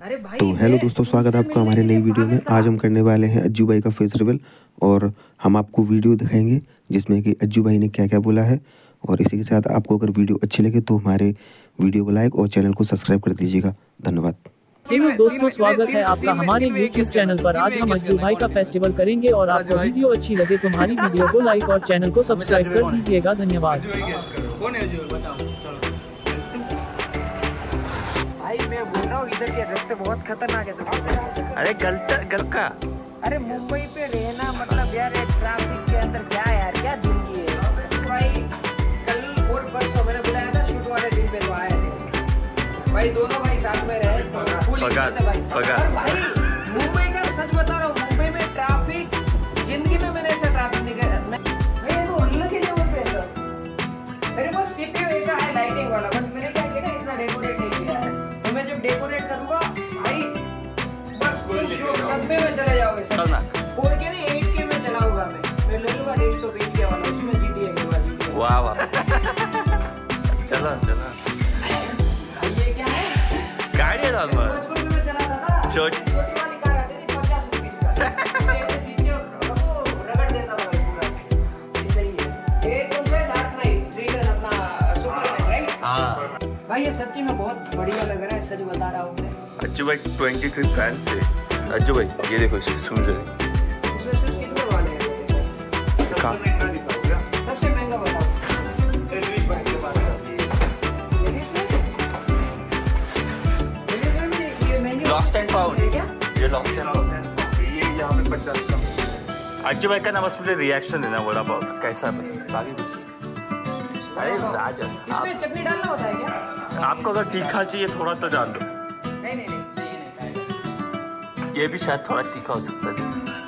अरे भाई तो हेलो दोस्तों स्वागत है आपका हमारे नई वीडियो में। आज हम करने वाले हैं अज्जू भाई का फेस रिवल और हम आपको वीडियो दिखाएँगे जिसमें कि अज्जू भाई ने क्या क्या बोला है। और इसी के साथ आपको अगर वीडियो अच्छी लगे तो हमारे वीडियो को लाइक और चैनल को सब्सक्राइब कर दीजिएगा। धन्यवाद। हेलो दोस्तों स्वागत है आपका हमारे YouTube चैनल पर। आज हम अज्जू भाई का फेस्टिवल करेंगे और आपको वीडियो अच्छी लगे तो हमारी वीडियो को लाइक और चैनल को सब्सक्राइब कर दीजिएगा। धन्यवाद। रहा हूँ इधर के रास्ते बहुत खतरनाक है। तो अरे गलत गलत का? अरे मुंबई पे रहना मतलब यार ट्रैफ़िक के अंदर क्या यार क्या ज़िंदगी है? भाई कल और परसों मैंने बुलाया था शूट वाले दिन पे तो आए थे। भाई दोनों भाई साथ में रहे तो भाई। पगार। और भाई मुंबई का सच बता रहा हूँ मुंबई में ट्रैफ़िक ज़िंदगी में मैंने ऐसा ट्रैफ़िक नहीं किया। भाई तो उल्लू के जगह पे सर मेरे पास सीपीयू ऐसा है लाइटिंग वाला बट मैंने क्या किया ना इतना डेकोरेट नहीं किया। डेकोरेट करूँगा। भाई बस तुम शो सदमे में चले जाओगे सर। फोर के नहीं एट के में चलाऊँगा मैं। मैं ले लूँगा डेढ़ सौ बीस के वाला उसमें जीटीए के बाद वाह वाह। चलो चलो। ये क्या है? गाड़ी है ना बस। बचपन में मैं चलाता था। छोटी- भाई ये सच्ची में बहुत बढ़िया लग रहा है सच बता रहा हूँ मैं। अज्जू भाई ट्वेंटी थ्री फैंस थे। अज्जू भाई ये देखो शूज़ है। सबसे महँगा बताओ. है क्या? ये अज्जू भाई का ना बस मुझे रिएक्शन देना वड़ा पाव। कैसा बस? बाकी कुछ। अरे राजा इसमें चटनी डालना होता है क्या आपको अगर तीखा चाहिए थोड़ा तो डाल दो नहीं नहीं नहीं ये ये भी शायद थोड़ा तीखा हो सकता है